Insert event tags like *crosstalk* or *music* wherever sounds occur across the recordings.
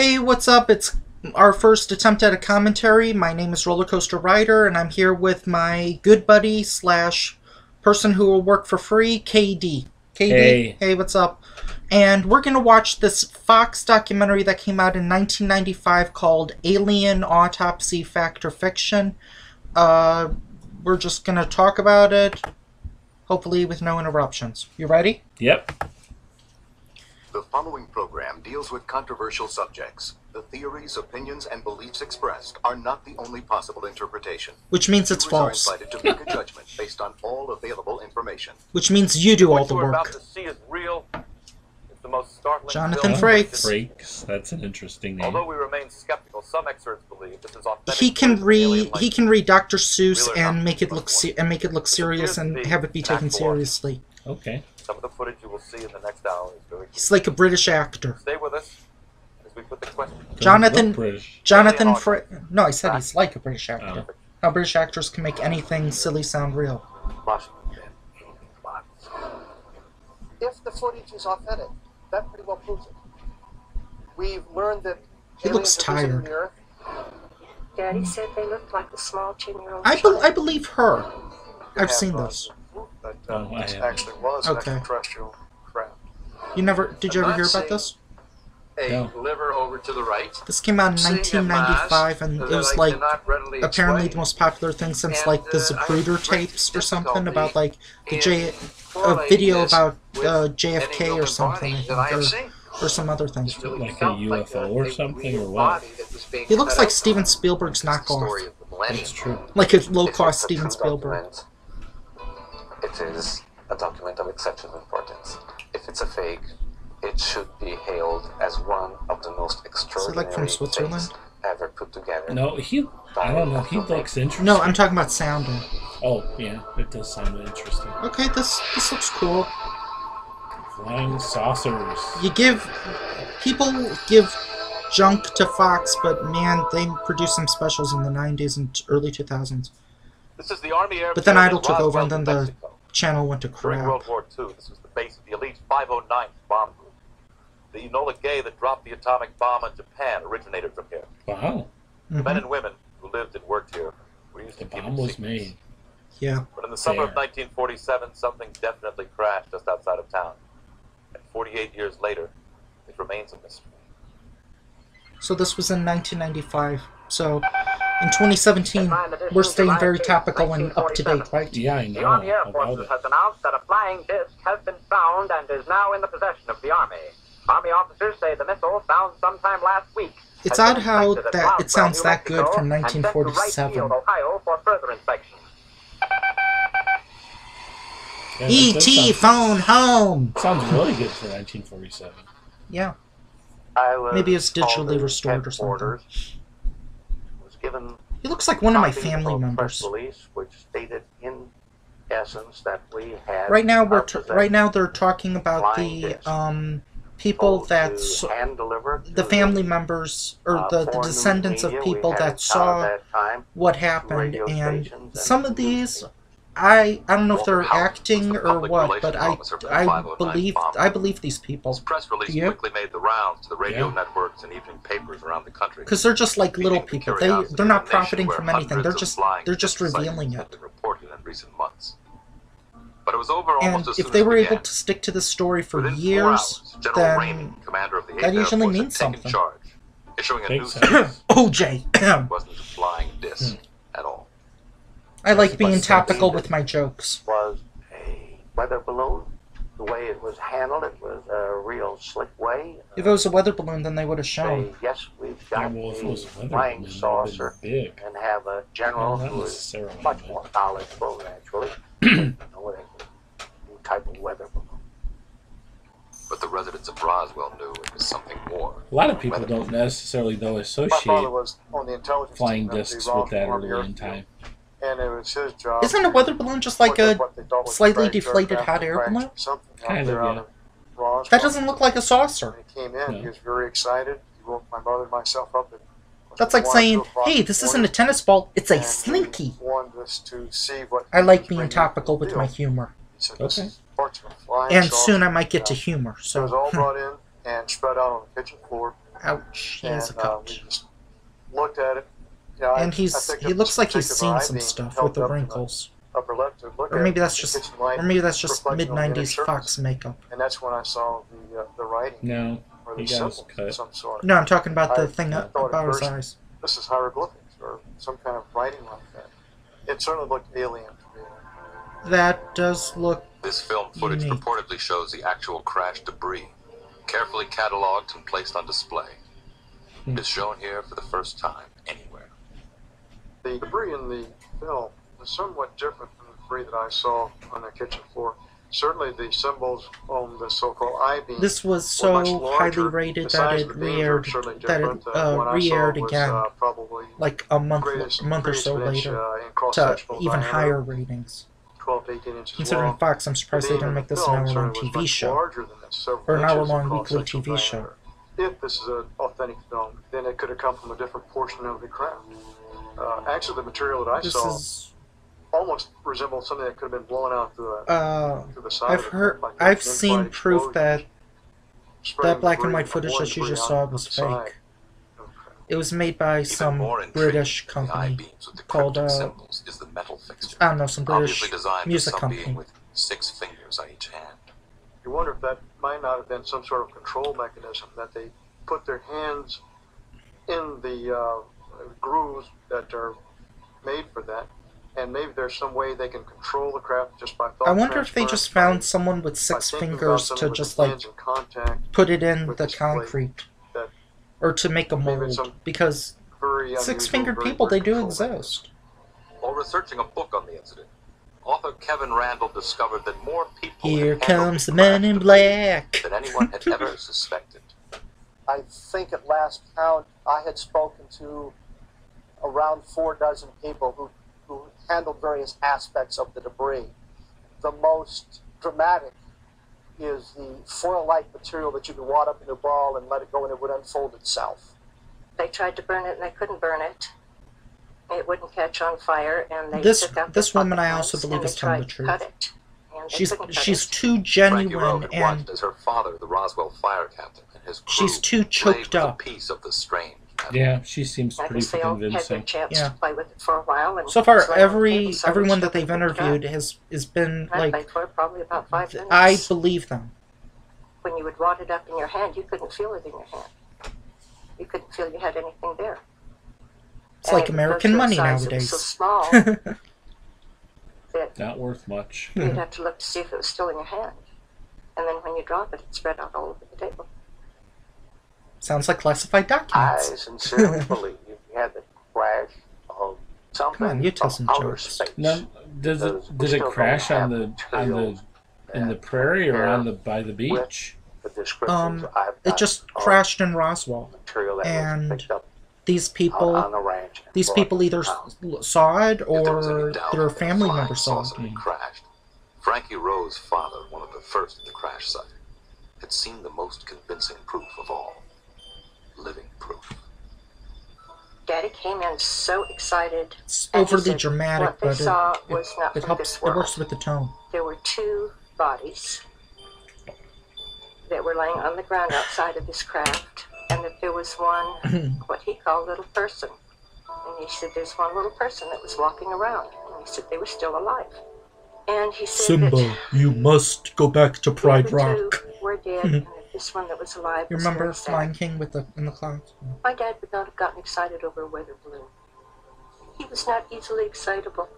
Hey, what's up? It's our first attempt at a commentary. My name is Rollercoaster Rider, and I'm here with my good buddy slash person who will work for free, KD. KD, Hey. what's up? And we're gonna watch this Fox documentary that came out in 1995 called Alien Autopsy Fact or Fiction. Uh, we're just gonna talk about it, hopefully with no interruptions. You ready? Yep. The following program deals with controversial subjects. The theories, opinions, and beliefs expressed are not the only possible interpretation. Which means it's Viewers false. are invited to make a judgment based on all available information. Which means you do all What the you are about work. to see is real. It's the most startling. Jonathan film Frakes. Frakes. That's an interesting name. Although we remain skeptical, some experts believe this is authentic. he can footage of alien read he can read Dr. Seuss and make it look se- and make it look serious and have it be taken seriously. Okay. Some of the footage you will see in the next hour is very. He's like a British actor. Stay with us as we put the question. Jonathan- look British. Jonathan Alien No, I said he's like a British actor. Oh. How British actors can make anything silly sound real. If the footage is authentic, that pretty well proves it. We've learned that He looks aliens have visited tired. Daddy said they looked like a small ten-year-old I, be- I believe her. I've seen uh, this. That Oh, uh, I this actually was an Okay. extraterrestrial craft. You never did you ever hear about this? a No. liver over to the right. This came out in 1995 and it was that like cannot readily apparently the most popular thing since And, like the uh, Zapruder have great tapes or something about like the in J a video about uh, JFK or something I body that I think, have or, or some other thing. Really Like a felt UFO or something, or what? body that was being He looks like. Steven Spielberg's knockoff, story of the millennium. That's true. like a low-cost Steven true Spielberg. Document, It is a document of exceptional importance. If it's a fake, it should be hailed as one of the most extraordinary from Switzerland? things ever put together. No, he. I don't know. He looks interesting. No, I'm talking about sounding. Oh, yeah. It does sound interesting. Okay, this this looks cool. Flying saucers. You give people give junk to Fox, but man, they produced some specials in the '90s and early 2000s. This is the Army Air. But then Idol took over, and then the Mexico. Channel went to During. World War II, this was the base of the elite 509th Bomb Group. The Enola Gay that dropped the atomic bomb on Japan originated from here. Wow. The men and women who lived and worked here were used The to keep bomb was made. Yeah. But in the summer of 1947, something definitely crashed just outside of town. And 48 years later, it remains a mystery. So this was in 1995. So in 2017, we're staying very topical and up to date, right? Yeah, I know. The know Army Air Forces has announced that a flying disc has been found and is now in the possession of the Army. Army officers say the missile, found sometime last week, It's odd how that it sounds that good from and sent to Wright 1947. Field, Ohio, for further inspection. Yeah, that E.T. phone home. Sounds really good for 1947. Yeah. I was Maybe it's digitally restored or something. Given He looks like one of my family of members. Press release which stated in essence that we had Right now, we're t- right now they're talking about the um people that the family members or uh, the, the descendants of people that saw that time. what happened and and some of these I I don't know if they're Walter Haut was acting or what, but I officer for the I oh believe bomb. I believe these people This press release Yeah. quickly made the rounds to the radio Yeah. networks and evening papers around the country. because they're just like little Feeding the people. They they're not profiting from anything. They're just flying they're just revealing it. reported in recent months. But it was over And if they were it able to stick to the story for Within years, hours, then Raymond, commander of the that usually means had taken something. charge, issuing a new Makes sense. *coughs* statement. OJ. *coughs* Wasn't a flying disc hmm. at all. I like being topical with my jokes. was a weather balloon. The way it was handled, it was a real slick way. If it was a weather balloon, then they would have shown. Say, yes, we've Yeah, got well, if it was a a flying balloon, saucer, and have a general Well, who is much more knowledgeable, naturally. *clears throat* you know, with a new type of weather balloon. But the residents of Roswell knew it was something more. A lot of people don't necessarily, though, associate was on the flying team at the discs with that Army earlier in Airfield, time. And it was his job. Isn't a weather balloon just like a at what they thought was slightly deflated hot air balloon? Kind of, yeah. Roswell. That doesn't look like a saucer. When he came in, No. he was very excited. He woke my mother and myself up. At That's like saying, "Hey, in the this isn't a tennis ball; it's a and slinky." Us to see what. I like being topical with my humor, said, Okay. is parts of a flying and saucer." soon I might get to humor. So it was all brought in and spread out on the kitchen floor. Ouch. He has a couch. uh, we just looked at it. You know, I- And he's he looks like he's seen some stuff with the up in wrinkles. upper left to look Or maybe that's just or maybe that's just mid on the inner nineties. Fox makeup. And that's when I saw the uh, the writing No, or the got his symbols of cut. some sort. No, I'm talking about the I thing thought at about his first- eyes. This is hieroglyphics or some kind of writing like that. It certainly looked alien to me. That does look This film footage Unique. purportedly shows the actual crash debris, carefully cataloged and placed on display. Hmm. It is shown here for the first time anywhere. The debris in the film is somewhat different from the debris that I saw on the kitchen floor. Certainly, the symbols on the so-called I-beam. this was so highly rated that it re-aired that it. Uh, one I saw re-aired was, again uh, probably like a month greatest, month or so inch, later uh, to even diameter, higher ratings. 12 to 18 inches Considering long. Fox, I'm surprised they didn't make this an hour-long TV show. larger than this, several Or an hour-long weekly TV show. If this is an authentic film, then it could have come from a different portion of the craft. Uh, actually, the material that I This saw is almost resembled something that could have been blown out through, a, uh through the side I've heard like I've seen proof that that black and white footage that you just saw was fake. of. It was made by Even some British than the company I-beams with the called, uh, is the metal fixture. I don't know, some British music company. with six fingers on each hand. You wonder if that might not have been some sort of control mechanism that they put their hands in the uh, grooves that are made for that, and maybe there's some way they can control the craft just by thought I wonder if they just found someone with six fingers to just like hands in contact. put it in the concrete or to make a mold because six-fingered people they do exist. While researching a book on the incident, author Kevin Randle discovered that more people Here comes the man in black. *laughs* than anyone had ever *laughs* suspected. I think at last count, I had spoken to around four dozen people who, who handled various aspects of the debris. The most dramatic is the foil-like material that you could wad up in a ball and let it go and it would unfold itself. They tried to burn it and they couldn't burn it. It wouldn't catch on fire, and they This- took out this the woman I also believe is telling the to cut truth. it, She's she's it. too genuine had and as her father, the Roswell fire captain, and his crew she's too choked with a up. piece of the strange metal. Yeah, she seems I pretty they all had their convincing. Yeah. to play with it for a while. And So far, it was laying on the every so everyone that they've them picked it up. interviewed has has been I like, played for it probably about five minutes. I believe them. when you would wad it up in your hand, you couldn't feel it in your hand. You couldn't feel you had anything there. It's And like it American money size that was nowadays. So small *laughs* that Not worth much. you'd *laughs* have to look to see if it was still in your hand. And then when you drop it, it spread out all over the table. Sounds like classified I documents. sincerely *laughs* believe you had the crash of something Come on, you tell some jokes. space. No, does it we did it crash on the on the in the prairie or on the by the beach? The Um, it just crashed in Roswell. material that and These people, on the ranch. these people either down. saw it If there was any or doubt their family flying member saw saucer it. crashed. Frankie Rowe's father, one of the first at the crash site, had seen the most convincing proof of all. Living proof. Daddy came in so excited. It's overly said dramatic, what they but saw it, was not it, it from helps. this It works with the tone. There were two bodies that were laying on the ground outside of this craft, and that there was one, *clears throat* what he called little person. And he said there's one little person that was walking around. And he said they were still alive. And he said that you must go back to the Rock. two were dead, *laughs* and that this one that was alive You was remember very sad. Lion King with the in the clouds? My dad would not have gotten excited over a weather balloon. He was not easily excitable.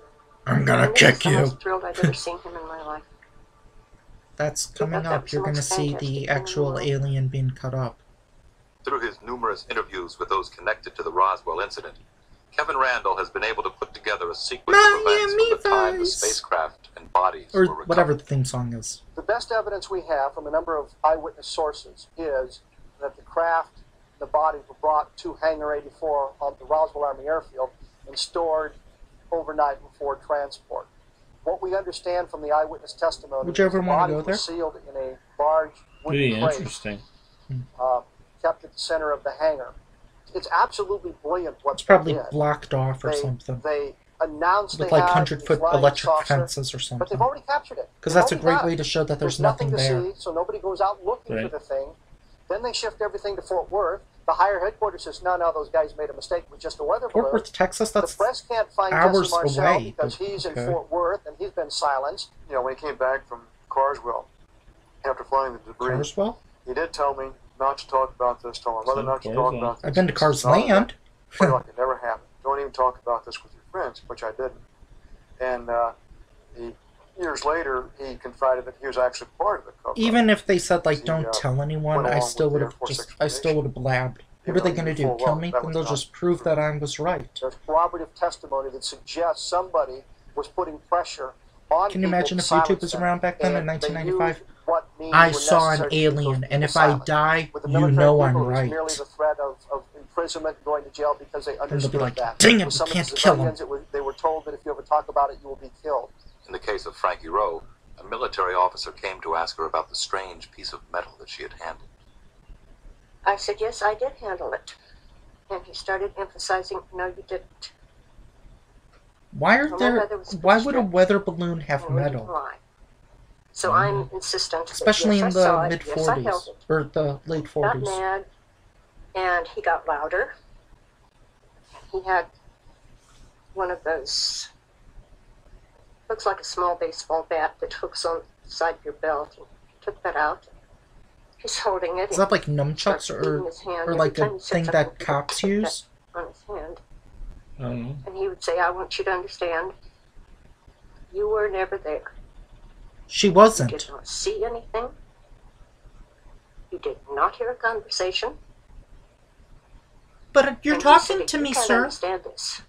I'm gonna And this is kick the you. most thrilled I've ever *laughs* seen him in my life. That's coming up. was the You're gonna see the thing in the actual alien being cut up. Through his numerous interviews with those connected to the Roswell incident, Kevin Randle has been able to put together a sequence of events from the time the spacecraft and bodies Or were recovered. whatever the theme song is. The best evidence we have from a number of eyewitness sources is that the craft, the bodies were brought to Hangar 84 on the Roswell Army Airfield and stored overnight before transport. What we understand from the eyewitness testimony Would you ever is the wanna go were there? sealed in a large Pretty wooden crate interesting. uh, kept at the center of the hangar. It's absolutely brilliant what It's probably did. blocked off or they, something. They announced With they like hundred foot electric saucer, fences or something. but something. they've already captured it. Because that's a great got way to show that there's, nothing, nothing to there. see, so nobody goes out looking Right. for the thing. Then they shift everything to Fort Worth. The higher headquarters says, no, no, those guys made a mistake. It was just a weather balloon. Fort Worth, Texas. That's the press can't find hours Jesse Marcel away, because but- he's in okay. Fort Worth and he's been silenced. You know, when he came back from Carswell after flying the debris, Carswell. he did tell me not to talk about this. Told my mother not to talk about this. I've been to This Cars is not Land. *laughs* Play like it never happened. Don't even talk about this with your friends, which I didn't. And uh, he, years later, he confided that he was actually part of the cover. Even if they said like He, don't uh, tell anyone, I still would have just I still would have blabbed. What are they gonna do? Kill well me? that Then they'll just prove that I was right. There's corroborative testimony that suggests somebody was putting pressure on Can you imagine if YouTube was around back then in 1995? Used what means I saw an necessary to keep those alien, and if I die, you know I'm people, it was right. merely the threat of, of imprisonment, going to jail because they they'll be understood like, that. "Dang it, With we some of the can't kill 'em." civilians, It was, they were told that if you ever talk about it, you will be killed. In the case of Frankie Rowe, a military officer came to ask her about the strange piece of metal that she had handled. I said, Yes, I did handle it. And he started emphasizing, No, you didn't. Why are there? my brother was Why would a weather balloon have And we metal? Lie. So I'm insistent. Especially yes, in the mid yes, I held 40s it. or the late 40s. He Got 40s. mad, and he got louder. He had one of those, looks like a small baseball bat that hooks on the side of your belt. And he took that out. He's holding it. Is that like nunchucks or or every like time a thing that cops puts that use? On his hand. I don't know. And he would say, I want you to understand, you were never there. She wasn't. You did not see anything. You did not hear a conversation. But you're And he talking said, to "You me, can't sir. understand this.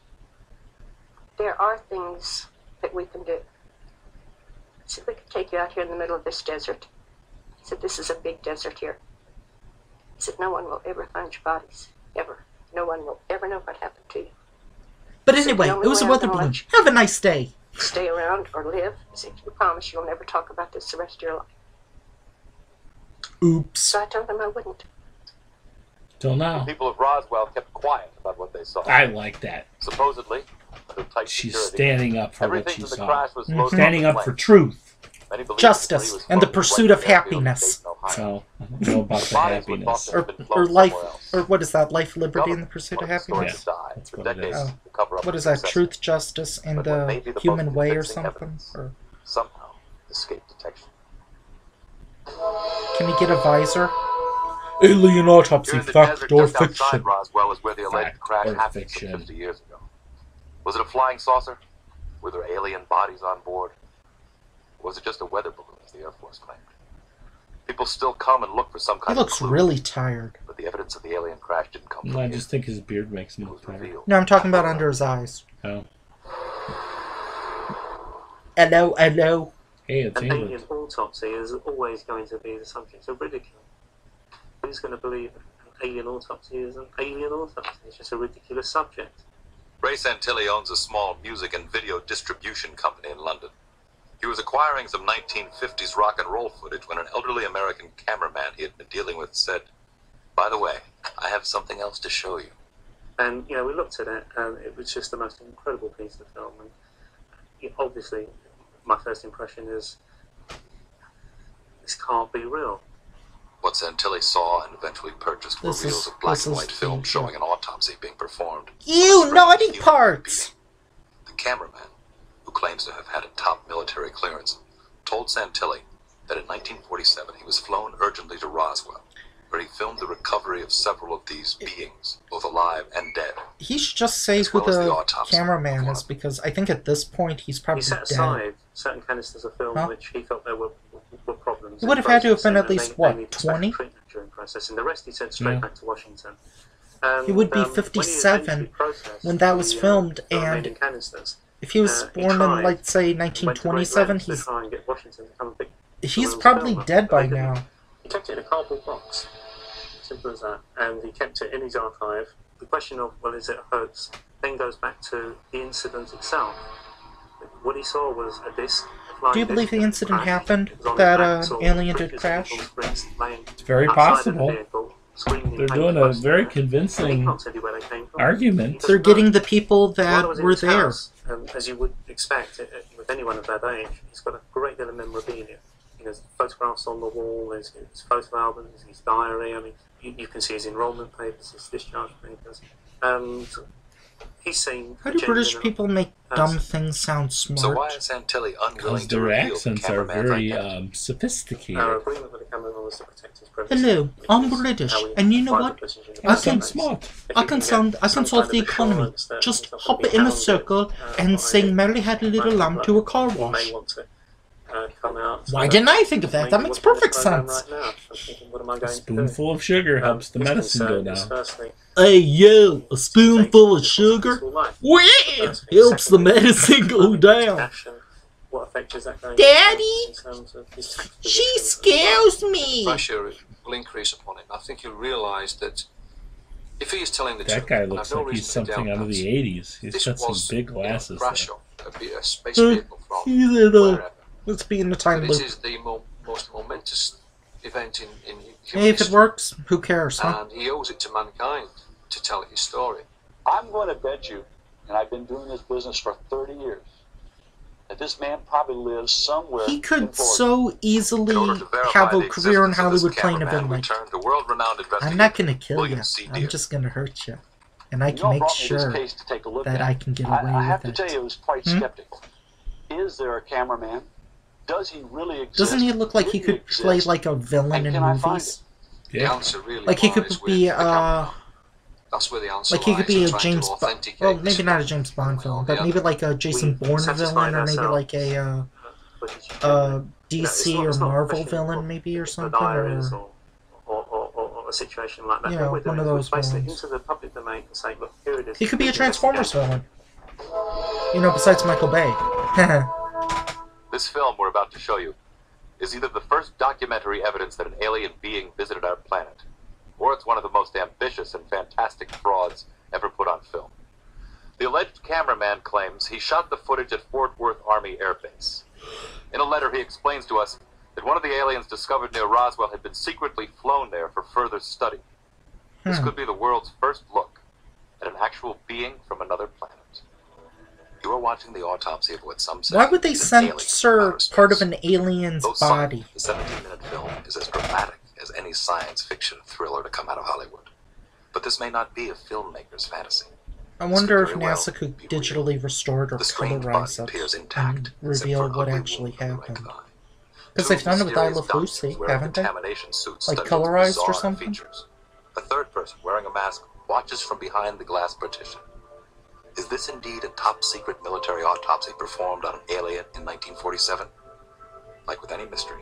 There are things that we can do. I said, we could take you out here in the middle of this desert. He said, this is a big desert here. He said, no one will ever find your bodies. Ever. No one will ever know what happened to you. But anyway, it was a weather gonna balloon. you Have a nice day. Stay around or live. He said, you promise you'll never talk about this the rest of your life. Oops. So I told him I wouldn't. Till now. People of Roswell kept quiet about what they saw. I like that. Supposedly, under tight She's security, standing up for what everything she from the saw. crash was Mhm. closed Standing up the for truth. Many Justice was and the pursuit of White Airfield in happiness. So I about the happiness. Or, or life, or what is that? Life, liberty, and the pursuit of wanted the story happiness. to die that's what it decades is. to cover up What the is that? Truth, justice, and But what may be the the human way, or something? Or Somehow escaped detection. can we get a visor? Alien autopsy, Here in the fact or fiction? Roswell is where the alleged Fact crash happened 50 years ago. Was it a flying saucer? Were there alien bodies on board? Or was it just a weather balloon, as the Air Force claimed? People still come and look for some kind He kind looks of clue, really tired. but the evidence of the alien crash didn't come from I here. just think his beard makes him look tired. revealed. No, I'm talking about under his eyes. Oh. Hello, hello. Hey, it's An England. alien autopsy is always going to be the subject of ridicule. Who's going to believe an alien autopsy is an alien autopsy? It's just a ridiculous subject. Ray Santilli owns a small music and video distribution company in London. He was acquiring some 1950s rock and roll footage when an elderly American cameraman he had been dealing with said, By the way, I have something else to show you. And you know, we looked at it, and it was just the most incredible piece of film. And yeah, obviously, my first impression is this can't be real. What Santilli saw and eventually purchased were This reels is- of black and white film showing an autopsy being performed. You naughty parts! The cameraman, who claims to have had a top military clearance, told Santilli that in 1947 he was flown urgently to Roswell, where he filmed the recovery of several of these beings, both alive and dead. He should just say who well the the cameraman is because I think at this point he's probably He probably set dead. aside certain canisters of film Huh? which he felt there were, were problems. He would have had to have been at least, they- what, they needed special 20? treatment During processing, the rest he sent straight Yeah. back to Washington. And, He would be um, when he 57 when that was the, uh, filmed, the and canisters, If he was Uh, he born in, tried. like, say, he went to great 1927, lengths to he's try and get Washington to come and he's probably film, dead by now. He kept it in a cardboard box. Simple as that. And he kept it in his archive. The question of, well, is it a hoax, then goes back to the incident itself. What he saw was a disc. Do you believe the incident happened? It was on That the uh, alien did crash? It's very outside the possible. vehicle, They're doing a very death. And he convincing can't tell you where they came from. argument. They're getting the people that were there. house, um, as you would expect uh, uh, with anyone of that age, he's got a great deal of memorabilia you know, photographs on the wall, his photo albums, his diary. I mean, you, you can see his enrolment papers, his discharge papers, and he's seen. How do British genuine- people make dumb things sound smart? So why is Santilli unwilling Because to their reveal the accents are very um, sophisticated. Our agreement with the cameraman was to protect his privacy. Hello, I'm British, and you know what? the precision of I the can- database. smart. I can sound I can solve the economy. Just hop gonna in a circle uh, and sing Mary Had a Little by Lamb to a car wash. Want to, uh, come out. Why didn't I think of that? That makes perfect sense. Right now. I'm thinking, what am I A going to do? spoonful of sugar Um, helps the medicine go down. firstly Hey yo, a spoonful of sugar? Wah! Helps the medicine go down. What effect is that going Daddy, to in terms of She scares me. pressure will increase upon him. I think he'll realise that if he is telling the That truth, guy looks I've no like he's something out of the 80s. He's this got some big glasses crash there. a, a space vehicle from He's in a, wherever. Let's be in the time But loop. it is the mo- most momentous event in, in human Hey, if it works, who cares, huh? and he owes it to mankind to tell his story. I'm going to bet you, and I've been doing this business for 30 years, that this man probably lives somewhere. He could Florida. so easily In order to verify have a career in existence of this Hollywood playing a villain. we turned to world-renowned investigator I'm not gonna kill William you. C. I'm just gonna hurt you, and I You can make brought me this sure case to take a look that at. I can get away I, I have to it. tell you, I was quite Hmm? skeptical. Is there a cameraman? Does he really exist? Doesn't he look like he Did could play like a villain And in can I find movies? The Yeah. answer really Like he could be with uh. That's where the answer like he could lies be a trying James Bond. Well, maybe not a James Bond villain, but maybe like a Jason Bourne villain, or maybe like a uh, But it's- uh, you know, DC not- or it's not a Marvel villain, maybe or something, or or, or, or, or a situation like that. You know, one doing of those placing it into the public domain and saying, look, here it is. he could be a Transformers villain. You know, besides Michael Bay. *laughs* This film we're about to show you is either the first documentary evidence that an alien being visited our planet, or it's one of the most ambitious and fantastic frauds ever put on film. The alleged cameraman claims he shot the footage at Fort Worth Army Air Base. In a letter, he explains to us that one of the aliens discovered near Roswell had been secretly flown there for further study. This Hmm. could be the world's first look at an actual being from another planet. You are watching the autopsy of what some say Why would they censor part of an alien's Though body? The 17 minute film is as dramatic as any science fiction thriller to come out of Hollywood. But this may not be a filmmaker's fantasy. I wonder if NASA could digitally restore it or The colorize it intact, and reveal what actually wound on the right happened. Because they've done it with I mysterious Love doctors Lucy, haven't they? Like colorized or something? Features. A third person wearing a mask watches from behind the glass partition. Is this indeed a top secret military autopsy performed on an alien in 1947? Like with any mystery,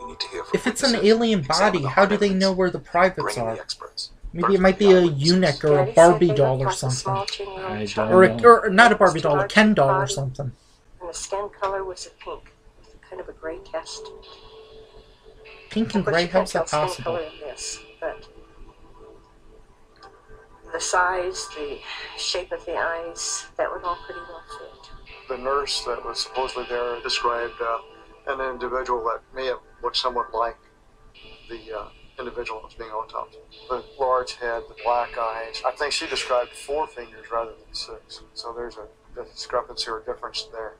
we need to hear from If it's an alien body, how do they know where the privates are? the experts. Maybe it might be a eunuch or a Barbie doll or something. I don't Or, a, or not a Barbie doll, a Ken doll or something. And the skin color was a pink, with kind of a gray cast. Pink and gray, you can't how's that possible? color in this, but the size, the shape of the eyes, that would all pretty well fit. The nurse that was supposedly there described uh, an individual that may have looked somewhat like the uh, individual that was being autopsied. The large head, the black eyes. I think she described four fingers rather than six. So there's a, a discrepancy or difference there.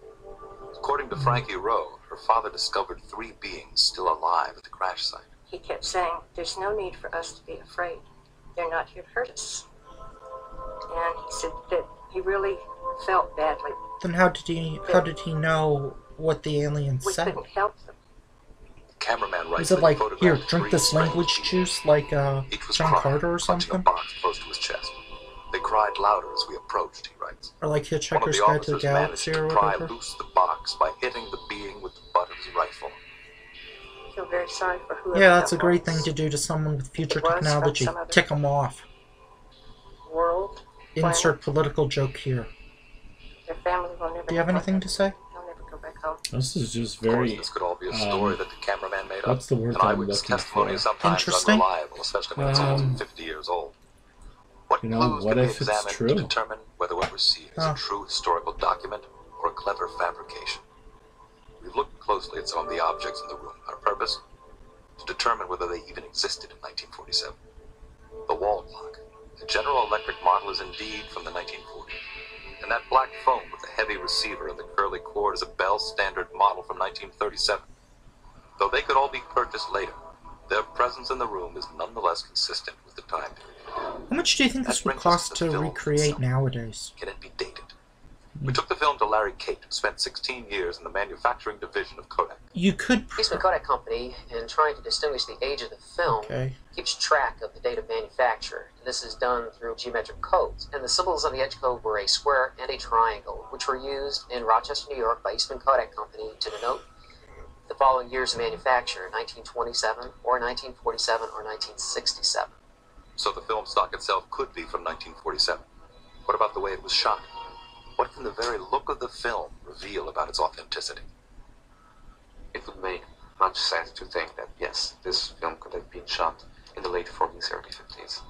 According to Frankie Rowe, her father discovered three beings still alive at the crash site. He kept saying, There's no need for us to be afraid. They're not here to hurt us. And he said that he really felt badly. Then how did he how did he know what the aliens We said? couldn't help them. The cameraman writes Was that it like, here, drink this language juice like uh, Each was John crying, Carter or punching a something? box close to his chest. They cried louder as we approached, he writes. Or like One of Hitchhiker's the Guide to the officers managed Galaxy to or pry whatever? loose the box by hitting the being with the butt of his rifle. I feel very sorry for whoever Yeah, that's a great was. thing to do to someone with future It was from technology. Tick them off. World, Insert political joke here. their family will never Do you have anything to say? They'll never go back home. This is just Of course, very. this could all be a story um, that the cameraman made up. what's the word I'm eyewitness looking testimony for? is sometimes Interesting. unreliable, especially when it's older than Um, 50 years old. What you know, clues what can we if it's true? to determine whether what we see is Huh. a true historical document or a clever fabrication? We've looked closely at some of the objects in the room. Our purpose? To determine whether they even existed in 1947. The wall clock. The General Electric model is indeed from the 1940s. And that black phone with the heavy receiver and the curly cord is a Bell Standard model from 1937. Though they could all be purchased later, their presence in the room is nonetheless consistent with the time period. How much do you think this would cost to recreate nowadays? Can it be dated? We took the film to Larry Kate, who spent 16 years in the manufacturing division of Kodak. You could. Eastman Kodak Company, in trying to distinguish the age of the film, Okay. keeps track of the date of manufacture. This is done through geometric codes. And the symbols on the edge code were a square and a triangle, which were used in Rochester, New York by Eastman Kodak Company to denote the following years of manufacture 1927, or 1947, or 1967. So the film stock itself could be from 1947. What about the way it was shot? What can the very look of the film reveal about its authenticity? It would make much sense to think that yes, this film could have been shot in the late 40s, early 50s.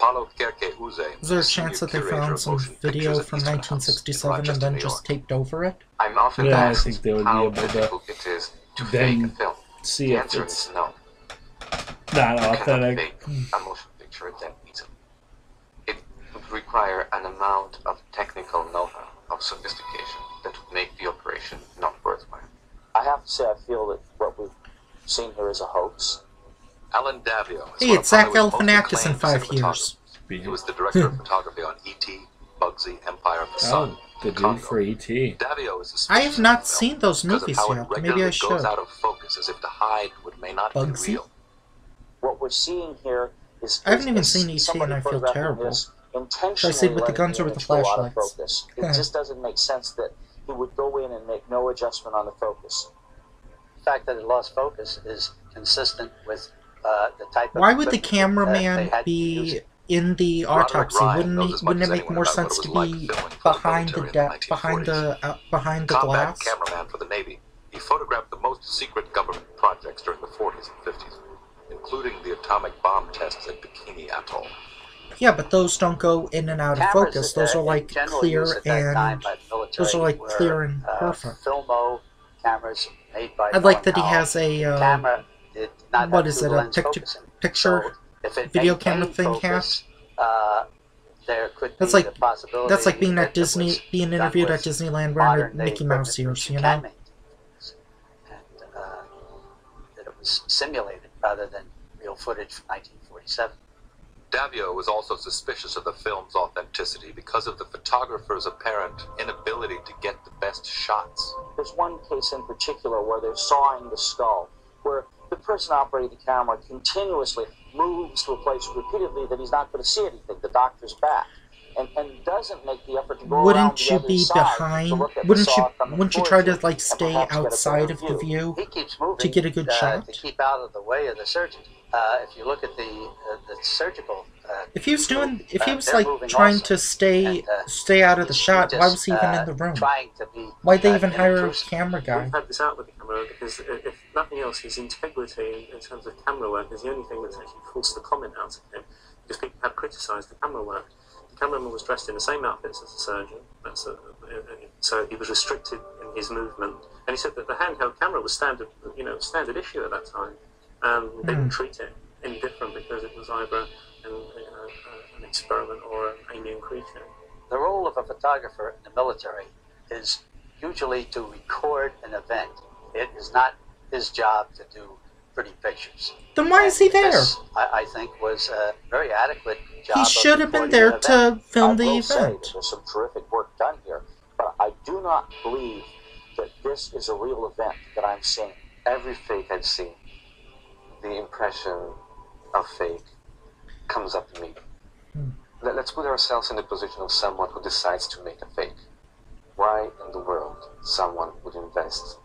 Paulo Kerke Uze, Is there a chance that they found some video from 1967 and then just taped over it? I'm often Yeah, I think they would be how able to difficult it is to then fake a film. see the if answer it's is no. not You cannot authentic. fake a motion picture that easily. It would require an amount of technical know-how, of sophistication, that would make the operation not worthwhile. I have to say, I feel that what we've seen here is a hoax. Allen Daviau. Hey, it's Zach Hollywood's Galifianakis in five years. He was the director of hmm. photography on E.T., Bugsy, Empire of the oh, Sun. Oh, the dude for ET. Daviau is I have not seen those because of movies yet. Maybe regularly I goes should. out of focus as if to hide what may not Bugsy? be real. What we're seeing here is. I haven't even is seen E.T. somebody and I feel terrible. this Should I Intentionally with the guns or with the image go out of flashlights? focus. Yeah. It just doesn't make sense that he would go in and make no adjustment on the focus. The fact that it lost focus is consistent with uh, the type of Why would the cameraman they had to use. be in the autopsy? Ryan Wouldn't he, wouldn't it make more sense to like be behind the de- behind the uh, behind the Combat glass? cameraman for the Navy, he photographed the most secret government projects during the 40s and 50s, including the atomic bomb tests at Bikini Atoll. Yeah, but those don't go in and out of Cameras focus. Those uh, are like clear use at that time and by the military those are like clear and uh, perfect. Filmo cameras made by I like that he has a uh, what it? A picture picture If it video camera thing focus, hat? uh, there could That's be like the possibility that's like being at Disney, being interviewed at Disneyland wearing Mickey Mouse ears. You know? and uh, that it was simulated rather than real footage from 1947. Daviau was also suspicious of the film's authenticity because of the photographer's apparent inability to get the best shots. There's one case in particular where they're sawing the skull, where the person operating the camera continuously moves to a place repeatedly that he's not going to see anything. The doctor's back. And, and doesn't make the effort to go around Wouldn't the you other be to behind? look at the Wouldn't you? saw coming Wouldn't you try to like stay perhaps get a outside better of the view He keeps moving to get a good uh, shot? to keep out of the way of the surgeon. Uh, if you look at the uh, the surgical, uh, If he was doing, if he uh, was they're like trying also. to stay And, uh, stay out of the he's shot, why was he even uh, in the room? Trying to be. Why'd they uh, even hire a camera guy? We've had this out with the camera because if nothing else, his integrity in terms of camera work is the only thing that's actually forced the comment out of him. Because people have criticised the camera work. The cameraman was dressed in the same outfits as the surgeon, that's a, so he was restricted in his movement. And he said that the handheld camera was standard, you know, standard issue at that time, and they didn't treat it any different because it was either an, you know, an experiment or an alien creature. The role of a photographer in the military is usually to record an event. It is not his job to do pretty pictures. Then why is he there? This, I, I think, was a very adequate job. He should have been there an event. to film I the will say event. that there's some terrific work done here, but I do not believe that this is a real event that I'm seeing. Every fake I've seen, the impression of fake comes up immediately. Let, let's put ourselves in the position of someone who decides to make a fake. Why in the world someone would invest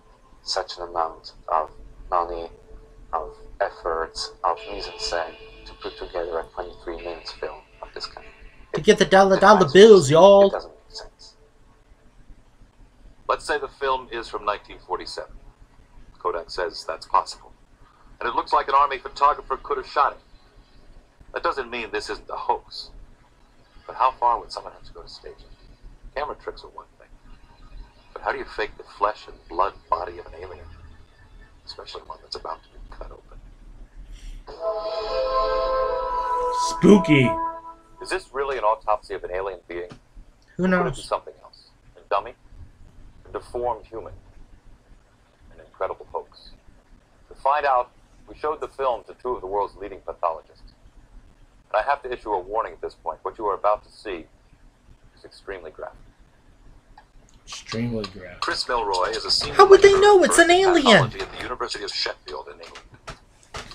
such an amount of money, of effort, of mise en scène to put together a 23 minutes film of this kind? To get the dollar dollar bills, y'all. It doesn't make sense. Let's say the film is from 1947. Kodak says that's possible. And it looks like an army photographer could have shot it. That doesn't mean this isn't a hoax. But how far would someone have to go to stage it? Camera tricks are one thing. But how do you fake the flesh and blood body of an alien? Especially one that's about to be cut open. Spooky. Is this really an autopsy of an alien being? Who Could it be knows? something else? A dummy? A deformed human? An incredible hoax? To find out, we showed the film to two of the world's leading pathologists. And I have to issue a warning at this point. What you are about to see is extremely graphic. Extremely graphic. Chris Milroy is a senior How would they lecturer know in it's an birth alien? at the University of Sheffield in England.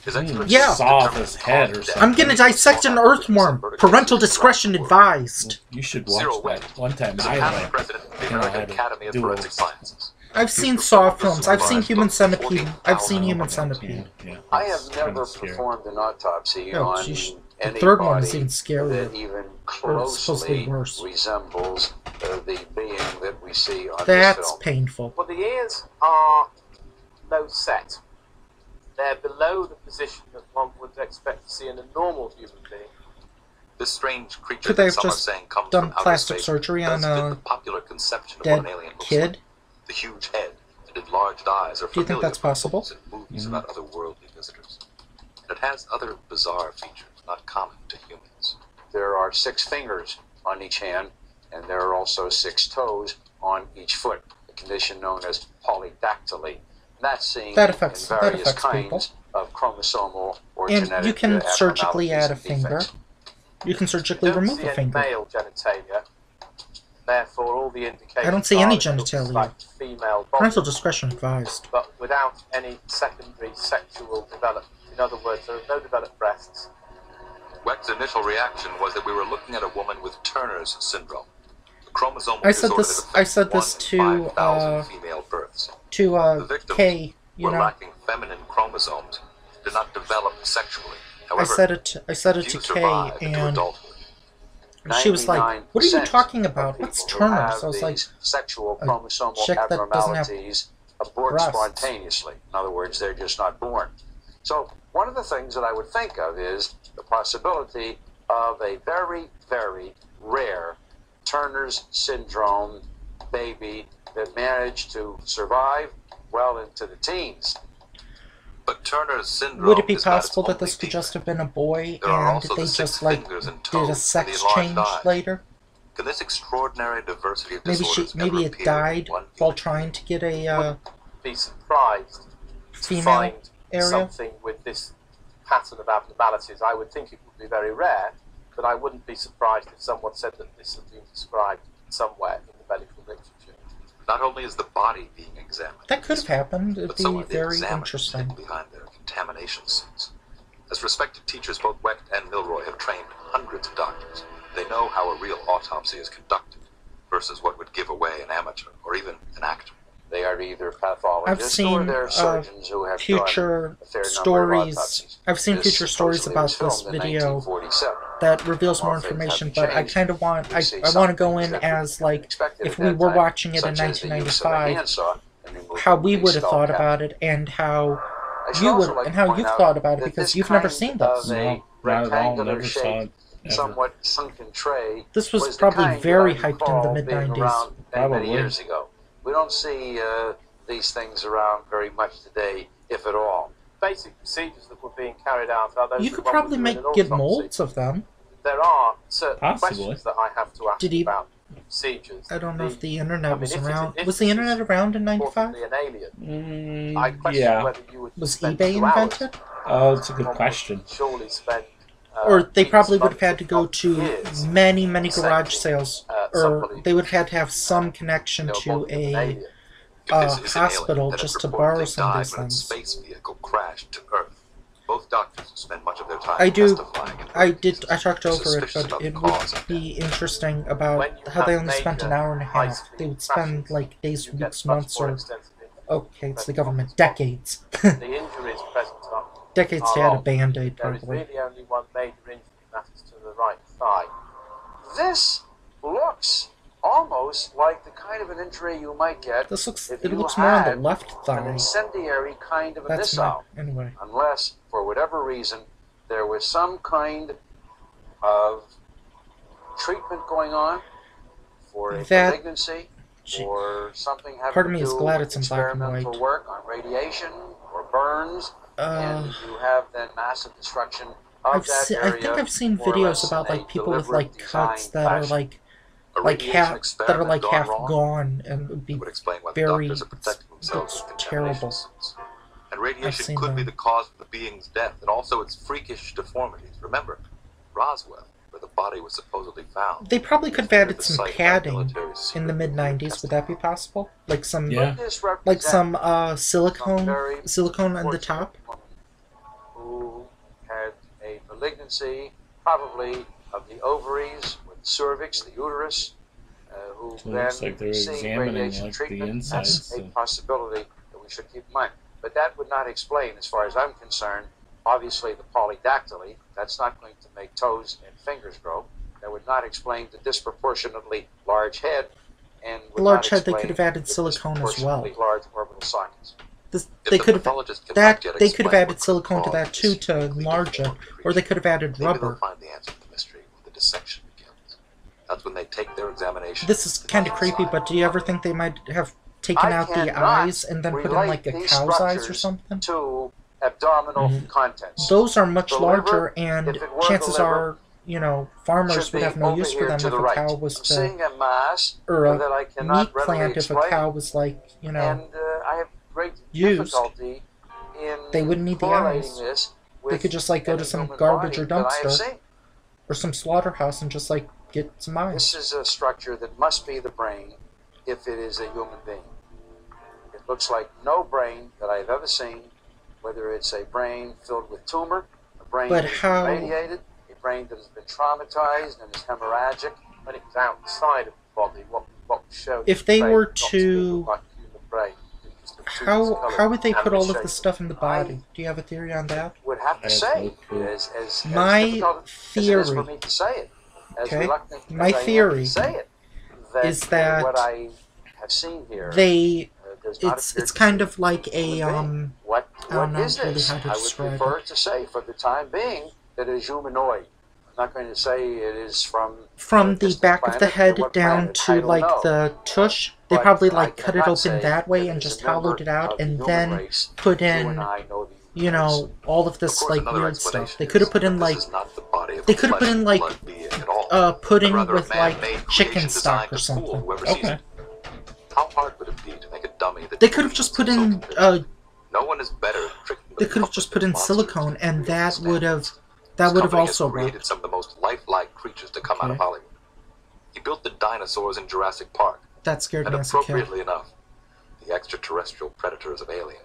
His expertise Yeah. Saw off his head or something. I'm gonna dissect an earthworm. Parental discretion advised. You should Zero watch that. One time is a I past president of the you know, American had to Academy of do Forensic it. Sciences. I've seen Saw films. I've seen Human Centipede. I've seen Human Centipede. Yeah. I have never performed an autopsy Oh, on geez. The any third one is even scarier. that even Or to be closely worse. resembles uh, the being that we see on this That's film. painful. Well, the ears are low set. They're below the position that one would expect to see in a normal human being. This strange creature Could they have just saying comes done from outer plastic surgery on a the popular conception of dead what an alien kid? like. The huge head and enlarged eyes are Do you think that's possible? movies about otherworldly visitors. And it has other bizarre features not common to humans. There are six fingers on each hand, and there are also six toes on each foot, a condition known as polydactyly. And that's seen That affects- in that various affects kinds people. of chromosomal or And genetic you can uh, surgically add a finger. defects. You can surgically remove a finger. male genitalia. Therefore, all the indications I don't see any are it looks genitalia. Like female body, Parental discretion advised. but without any secondary sexual development. In other words, there are no developed breasts. Wecht's initial reaction was that we were looking at a woman with Turner's syndrome. A chromosomal I said this. I said this one in to 5,000 uh, female births. to The uh victims You were know, lacking feminine chromosomes, did not develop sexually. I However, said it. I said it to few Kay, survived into and adulthood. She was like, "What are you talking about? What's Turner's?" I was like, sexual "A chromosomal chick that doesn't have abnormalities abort breasts." spontaneously. In other words, they're just not born. So one of the things that I would think of is the possibility of a very, very rare Turner's syndrome baby that managed to survive well into the teens. But Turner's syndrome Would it be is not its possible that this could just have been a boy There and they the just like did a sex change later? Can this extraordinary diversity of Maybe she, maybe it died while trying to get a uh, Be surprised to female find area. something with this pattern of abnormalities. I would think it would be very rare, but I wouldn't be surprised if someone said that this had been described somewhere in the medical literature. Not only is the body being examined, That could have happened. It'd but so be are the very interesting. behind their contamination suits. As respected teachers, both Wecht and Milroy have trained hundreds of doctors. They know how a real autopsy is conducted versus what would give away an amateur or even an actor. They are either I've pathologists or they're uh, surgeons who have future done a fair number of stories. autopsies. I've seen This future stories was about this filmed in video 1947. That reveals more More information, but I kind of want. I, I want to go in as like if we were watching it in such as the use of a 1995, handsaw in removing how we would have thought about it and how you would and how you've thought about it because you've never seen of this. No, not at all. Never saw it. Ever. somewhat sunken tray. This was the probably very hyped in the mid-nineties. around many, many Probably. years ago. We don't see uh, these things around very much today, if at all. Basic procedures that were being carried out are those You could probably make an good molds of them. There are certain Possibly. questions that I have to ask Did he- about procedures. I don't know if the I internet mean, was if it- around. if Was the internet around in '95? Possibly an alien. Mm, I question yeah. whether you would Was spend eBay invented? Oh, it's a good question. Surely spend. Uh, Or they probably would have had to go to years many, many garage sales, Uh, or they would have had to have some connection to what a alien. If uh, this is an alien hospital just to borrow some of these things. space vehicle crashed to Earth. Both doctors spend much of their time I do. I did. I talked over it, but it would be interesting about how they only spent an hour and a half. They would spend like days, weeks, months, or okay, it's the government, decades. The injuries present are *laughs* decades to are add a long. band aid, There is probably. really only one major injury, that is to the right thigh. This looks almost like the kind of an injury you might get This looks. It looks more on the left left an incendiary kind of a That's my anyway. unless, for whatever reason, there was some kind of treatment going on for a That- malignancy or something having Part of me is glad it's in black and experimental white. work on radiation or burns, Uh, and you have then massive destruction of I've that seen. I think I've seen videos about like people with like cuts that are like like radiation half that are like gone half wrong gone and would be would explain why the very doctors are protecting themselves it's terrible. suits. And radiation seen could be the cause of the being's death and also its freakish deformities. Remember, Roswell, where the body was supposedly found. They probably could have added some padding in the mid '90s. Would that be possible? Like some, Yeah. Like some uh, silicone, silicone on the top. Who had a malignancy, probably of the ovaries, with cervix, the uterus, uh, who So then looks like they're received examining, radiation like, the treatment. insides, That's a possibility that we should keep in mind. But that would not explain, as far as I'm concerned, obviously the polydactyly. That's not going to make toes and fingers grow. That would not explain the disproportionately large head. And would The large not head, they could have added silicone as well. large orbital sockets. This, they the could have that they could have added silicone to that too to enlarge it, or they could have added Maybe they'll rubber. find the answer to the mystery when the dissection begins. That's when they take their examination. This is kind of creepy, but do you ever think they might have taken I out the eyes and then put in like a cow's eyes or something? To abdominal Mhm. contents. Those are much The larger, liver, and if it were chances are, you know, farmers would have no use for them if the a right. cow was I'm to, seeing a mass or that I a meat plant if a cow was like, you know, and uh, I have great used. in They wouldn't need the eyes. They could just like go to some garbage or body that I have dumpster or some slaughterhouse and just like get some eyes. This is a structure that must be the brain if it is a human being. It looks like no brain that I've ever seen, whether it's a brain filled with tumor, a brain But that has how- been radiated, a brain that has been traumatized and is hemorrhagic. When it's outside of the body, what, what was shown If they the brain were not to to- look like human brain. It was the tumor's How how would they put all of shape. this stuff in the body? Do you have a theory on that? Would have to say, as, as, as My difficult as it is for theory- me to say it, as Okay. My as I am theory to it, that, is that what I have seen here they uh, it's it's kind of like a um What, I don't what know is really this? how to I would prefer it. to say, for the time being, that it is humanoid. I'm not going to say it is from from the back of the head what down to like know. the tush. They But probably like cut it open that way and just hollowed it out and then put in I know the you know all of this Of like weird stuff. They could have put in like this is not the they could have put in like blood being at all, uh pudding with like chicken stock or something. Okay. How hard would it be to make a dummy that They could have just put in uh no one is better they could have just put in silicone and that would have that would have also created worked. some of the most lifelike creatures to come out of Hollywood. He built the dinosaurs in Jurassic Park, That scared and me as a kid. appropriately enough, the extraterrestrial predators of aliens.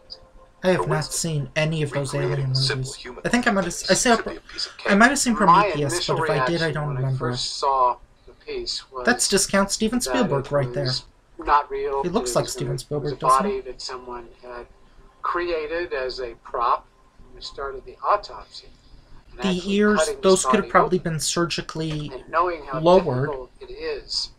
I have not seen any of those alien movies. I think I might have I saw should be a piece of I might have seen Prometheus, but if I did, I don't when I remember. saw the piece That's discount Steven Spielberg right there. Not real. He looks It like Steven Spielberg, doesn't body that someone had created as a prop when we started the autopsy. The ears, those could have probably open been surgically and knowing how lowered, it is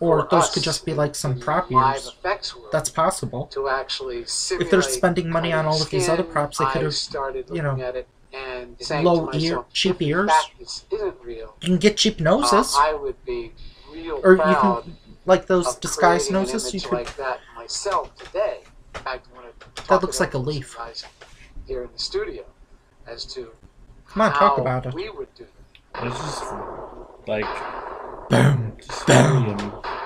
or for those us could just be like some prop live ears. effects world That's possible. to actually If they're spending money on all of these other props, they could have, started you know, at it and low to ear, cheap ears. isn't real, You can get cheap noses, uh, I would be real or you can like those of disguised noses. You could. like that myself today. In fact, I want to That looks like a leaf. here in the studio as to Come on, talk about it. we would do. It's just like bam, bam,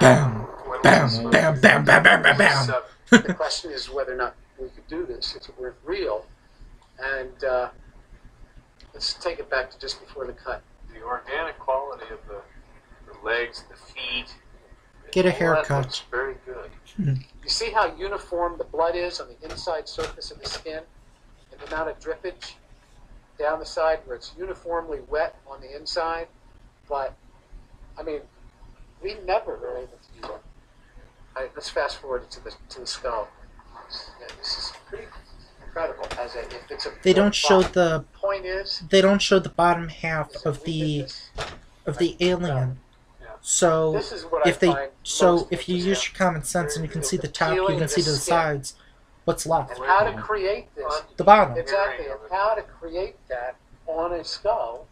bam, bam, bam, bam, bam, bam, bam, bam, bam. So the question is whether or not we could do this if it were real. And uh, let's take it back to just before the cut. The organic quality of the, the legs, the feet. Get a haircut. Looks very good. Mm-hmm. You see how uniform the blood is on the inside surface of the skin, and the amount of drippage down the side where it's uniformly wet on the inside. But I mean, we never were able to do that. All right, let's fast forward to the to the skull. Yeah, this is pretty incredible. As a, if it's a They don't show bottom. the. point is They don't show the bottom half of the of the alien. So This is what I if they so if you use your common sense and you can see the top, you can see the sides. What's left? and how to create this. The bottom. Exactly, and how to create that on a skull.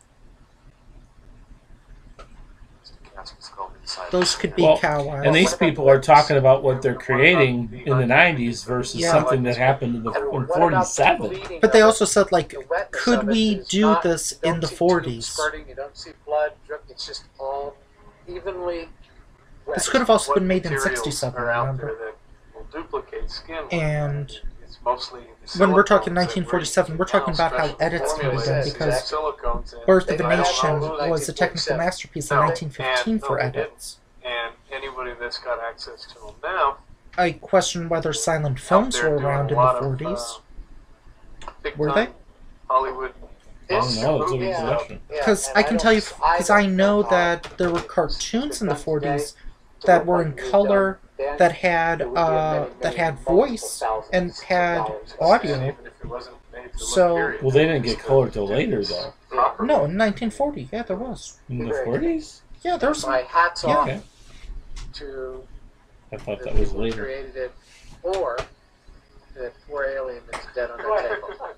Those could be well, cow eyes. and these people are talking about what they're creating in the '90s versus Yeah. something that happened in the in '47. But they also said like, could we do this in the 40s? You don't see blood. It's just all evenly. This could have also been made in materials '67, are out remember? duplicate skin. And when we're talking 1947, we're talking about how edits can be done because Birth of a Nation was a technical masterpiece in 1915 for edits. And anybody that's got access to them now. I question whether silent films were around in the 40s. were they? Hollywood Oh, no, because yeah, I can I tell you, because I, I know that there were cartoons in the 40s that were in color that had uh, that had voice and had audio. So Well, they didn't get color till later, though. no, in 1940, yeah, there was. In the 40s? Yeah, there was. My hats Yeah. off to I thought that was people who later. created it, or the poor alien that's dead on the table.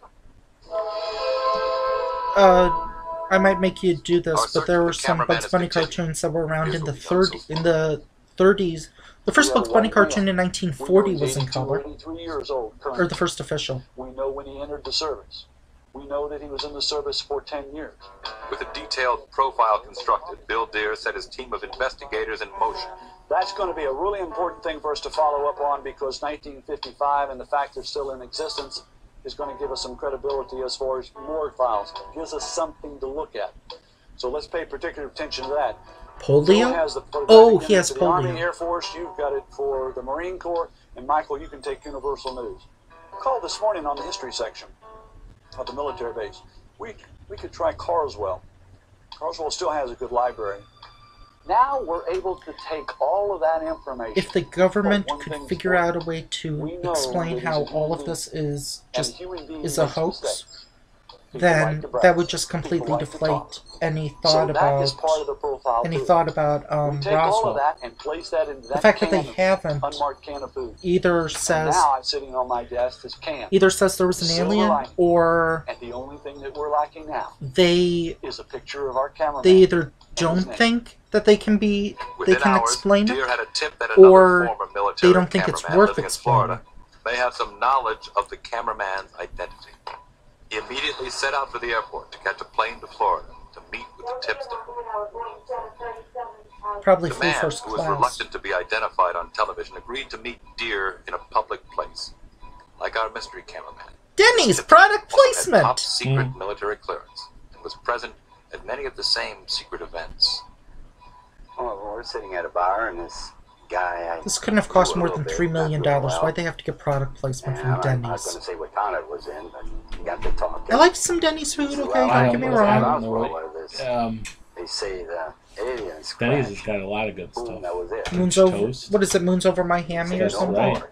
Uh, I might make you do this, Our but there were the some Bugs Bunny cartoons that were around in the Here's what we 30 in the 30s. The first We Bugs Bunny cartoon in 1940 was in color, years old or the first official. We know when he entered the service. We know that he was in the service for 10 years. With a detailed profile constructed, Bill Deere set his team of investigators in motion. That's going to be a really important thing for us to follow up on because 1955 and the fact they're still in existence is going to give us some credibility as far as more files. It gives us something to look at. So let's pay particular attention to that. Polio? Oh, he has the Army polio. Air Force. You've got it for the Marine Corps. And Michael, you can take Universal News. Call this morning on the history section of the military base. We, we could try Carswell. Carswell still has a good library. Now we're able to take all of that information. If the government could figure out a way to explain how all of this is just is a hoax, then like that would just completely like deflate any thought that about is part of the profile any too. thought about um, we take all of Roswell. that and place that into that The fact that they haven't unmarked can of food. either says now I'm sitting on my desk this can. either says there was an Silver alien lining. or And the only thing that we're lacking now they is a picture of our cameraman. they either don't think that they can be they can hours, explain it had a tip that or they don't think it's worth living in explaining. Florida may have some knowledge of the cameraman's identity. He immediately set out for the airport to catch a plane to Florida to meet with the tipster. Probably the flew man, first who was class. reluctant to be identified on television, agreed to meet Deere in a public place, like our mystery cameraman. Denny's product Had placement. top secret hmm. military clearance and was present at many of the same secret events. Oh, we're sitting at a bar, and this guy. I This couldn't have cost more than bit, three not million real dollars. well. Why'd they have to get product placement And from I'm not going Denny's? to say what town it was in, but got to talking. I like some Denny's food. Okay, Well, don't get me know- I wrong. don't know what- this. Um, They say the aliens. Denny's crashed. has got a lot of good Boom, stuff. that was it. Moons over. Toast. What is it? Moons over my hammy or That's something. right.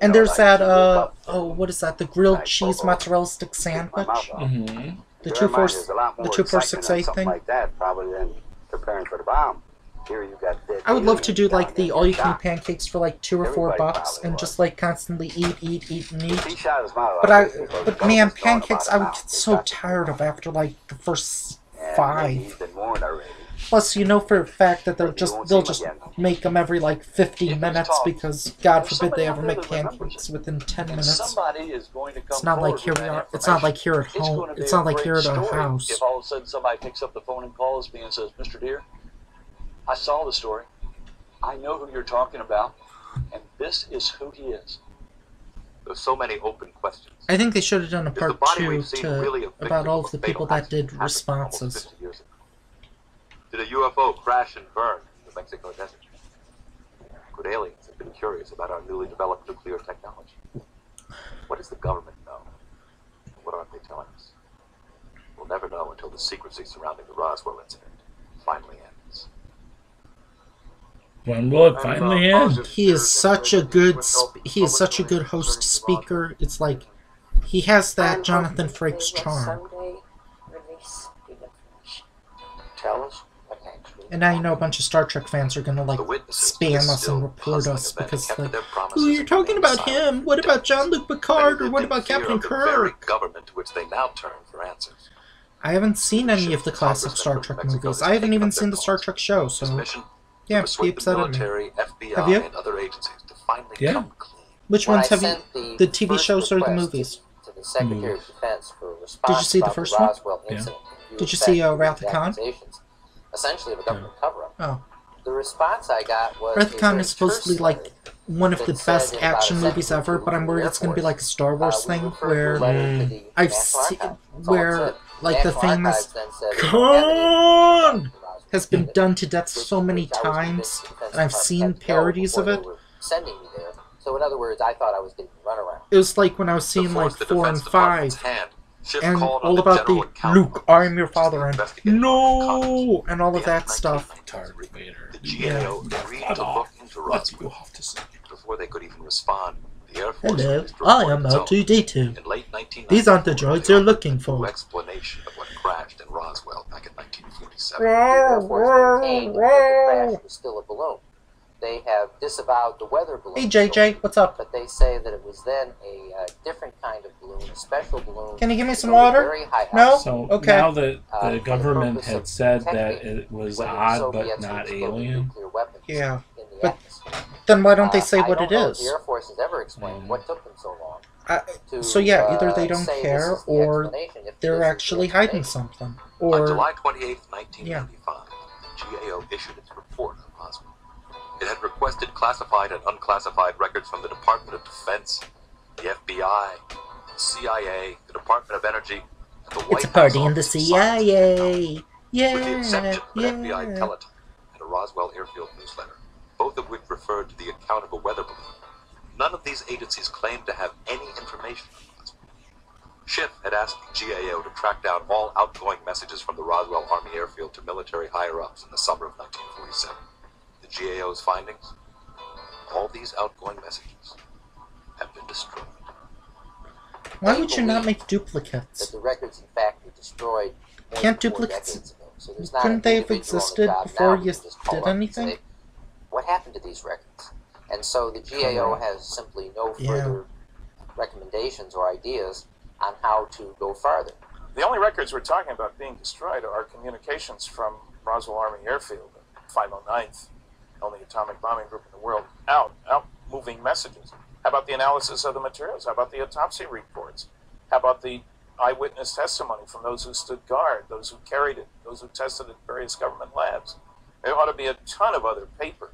And there's that. Uh oh, what is that? The grilled cheese mozzarella stick sandwich. Mm-hmm. The Bear two in four mind, there's a lot the more two four six on eight thing. like that probably than preparing for the bomb. Here you got I would love to do like the all you can eat pancakes for like two or four bucks and just like constantly eat, eat, eat, and eat. shot his mouth But I, but man, pancakes I would get so tired of after like the first five. he's been warned already. Plus, you know for a fact that they're just they'll just make them every like 15 minutes because God forbid they ever make pancakes within 10 minutes. somebody is going to come It's not like here we are. It's not like here at home. It's not like here at our house. If all of a sudden somebody picks up the phone and calls me and says, "Mr. Deere, I saw the story. I know who you're talking about, and this is who he is." There's so many open questions. I think they should have done a part two to really a about all of of the people that did accident happened almost responses. 50 years? Did a UFO crash and burn in the Mexico desert? Could aliens have been curious about our newly developed nuclear technology? What does the government know? What aren't they telling us? We'll never know until the secrecy surrounding the Roswell incident finally ends. When will it finally end? He is such a good sp- he is such a good host speaker. It's like he has that Jonathan Frakes charm. Someday release the information. Tell us what actually. And now you know a bunch of Star Trek fans are gonna like spam us and report us because like, oh, you're talking about him. What about Jean-Luc Picard or what about Captain of the very Kirk? government which they now turn for answers. I haven't seen any of the classic Star Trek movies. I haven't even seen the Star Trek show. So mission yeah, persuade the upset at military, FBI, Have you? and other agencies to finally Yeah. come clean. Which When ones I have you? the The TV shows or the movies? to the Secretary of Defense for a response see the about first one? Roswell Yeah. incident. in Did you see, uh, to Wrath of Khan? Essentially, of a government cover-up. Oh, The response I got was Wrath of Khan is supposed to be like one of the best in about a action movies ever, but I'm worried it's going to be like a Star Wars uh, thing referred to a where letter to the I've seen Archives. That's all it where like the famous Archives then said we don't have any Khan has been done to death so many times, and I've seen parodies of it. sending me there. So in other words, I thought I was getting run around. It was like when I was seeing like four and five, and all about the Luke, I am your father, and no, and all of that stuff. The Yeah. GAO agreed to look into Roswell. Before they could even respond, the Air Force Hello, I am its own. R2D2. In late 1990, These aren't the droids you're looking for. explanation of what crashed in Roswell back in 1947. The Air Force maintained that the crash was still a balloon. They have disavowed the weather balloon. Hey JJ, what's up? But they say that it was then a uh, different kind of balloon, a special balloon. Can you give me some water? very high No? So Okay. now that Uh, the for government purpose had said that it was whether the odd but not alien, nuclear weapons Yeah, the but atmosphere. then why don't they Uh, say I what don't it know is? The Air Force has ever explained what took them so long. Uh, to, so yeah, either they uh, don't care is the or they're this the actually hiding something. Or On July 28, yeah, 1995, the GAO issued its report on Roswell. It had requested classified and unclassified records from the Department of Defense, the FBI, the CIA, the Department of Energy, and the White it's a party House in the Office of Science CIA. Yeah, with the exception of an FBI yeah. teletype and a Roswell Airfield newsletter, both of which referred to the account of a weather balloon. None of these agencies claimed to have any information on Roswell. Schiff had asked the GAO to track down all outgoing messages from the Roswell Army Airfield to military higher-ups in the summer of 1947. The GAO's findings? All these outgoing messages have been destroyed. Why would you not make that duplicates? the records, in fact, were destroyed. Can't duplicates- So Couldn't they have individual on the existed before you who can just call did anything? say, What happened to these records? And so the GAO has simply no Yeah. further recommendations or ideas on how to go farther. The only records we're talking about being destroyed are communications from Roswell Army Airfield, 509th, only atomic bombing group in the world, out, out moving messages. How about the analysis of the materials? How about the autopsy reports? How about the eyewitness testimony from those who stood guard, those who carried it, those who tested it at various government labs? There ought to be a ton of other paper.